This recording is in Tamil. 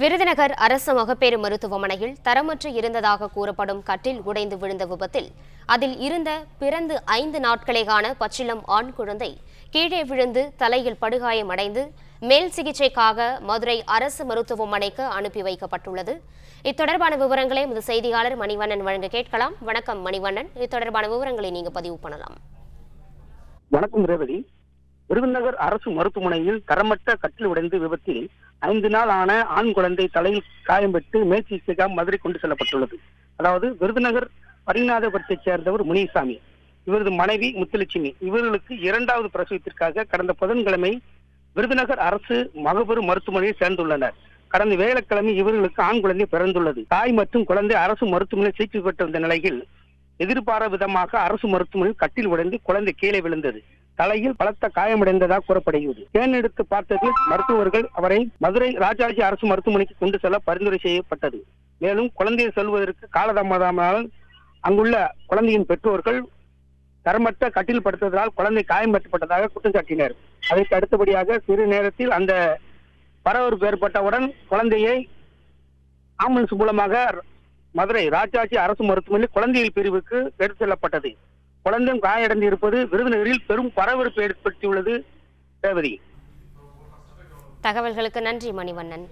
விருதுநகர் அரசு மகப்பேறு மருத்துவமனையில் தரமற்று இருந்ததாக கூறப்படும் கட்டில் உடைந்து விழுந்த விபத்தில் அதில் இருந்த பிறந்து ஐந்து நாட்களேகான பச்சிளம் ஆண் குழந்தை கீழே விழுந்து தலையில் படுகாயமடைந்து மேல் சிகிச்சைக்காக மதுரை அரசு மருத்துவமனைக்கு அனுப்பி வைக்கப்பட்டுள்ளது. இத்தொடர்பான விவரங்களை எமது செய்தியாளர் மணிவண்ணன் வழங்க கேட்கலாம். வணக்கம் மணிவண்ணன். இத்தொடர்பான விவரங்களை நீங்க பதிவு பண்ணலாம். வணக்கம் ரேவதி. விருதுநகர் அரசு மருத்துவமனையில் தரமற்ற கட்டில் உடைந்து விபத்தில் ஐந்து நாள் ஆன ஆண் குழந்தை தலையில் காயம்பட்டு மேல் சிகிச்சைக்காக மதுரை கொண்டு செல்லப்பட்டுள்ளது. அதாவது விருதுநகர் பரிநாதபுரத்தைச் சேர்ந்தவர் முனிசாமி. இவரது மனைவி முத்துலட்சுமி. இவர்களுக்கு இரண்டாவது பிரசவத்திற்காக கடந்த புதன்கிழமை விருதுநகர் அரசு மகபெரு மருத்துவமனையில் சேர்ந்துள்ளனர். கடந்த வேலைக்கிழமை இவர்களுக்கு ஆண் குழந்தை பிறந்துள்ளது. தாய் மற்றும் குழந்தை அரசு மருத்துவமனையில் சிகிச்சை பெற்று வந்த நிலையில் எதிர்பாராத விதமாக அரசு மருத்துவமனையில் கட்டில் உடைந்து குழந்தை கீழே விழுந்தது. தலையில் பலத்த காயமடைந்ததாக கூறப்படுகிறது. தேனெடுத்து பார்த்ததில் மருத்துவர்கள் அவரை மதுரை ராஜாஜி அரசு மருத்துவமனைக்கு கொண்டு செல்ல பரிந்துரை செய்யப்பட்டது. மேலும் குழந்தையை செல்வதற்கு காலதாமதமானால் அங்குள்ள குழந்தையின் பெற்றோர்கள் தரமற்ற கட்டில் படுத்ததால் குழந்தை காயம் ஏற்பட்டதாக குற்றம் சாட்டினர். அதற்கு அடுத்தபடியாக சிறு நேரத்தில் அந்த பரபரப்பு ஏற்பட்டவுடன் குழந்தையை ஆம்புலன்ஸ் மூலமாக மதுரை ராஜாஜி அரசு மருத்துவமனையில் குழந்தைகள் பிரிவுக்கு எடுத்து செல்லப்பட்டது. குழந்தையும் காயடைந்து இருப்பது விருதுநகரில் பெரும் பரபரப்பு ஏற்படுத்தியுள்ளது ரேவதி. தகவல்களுக்கு நன்றி மணிவண்ணன்.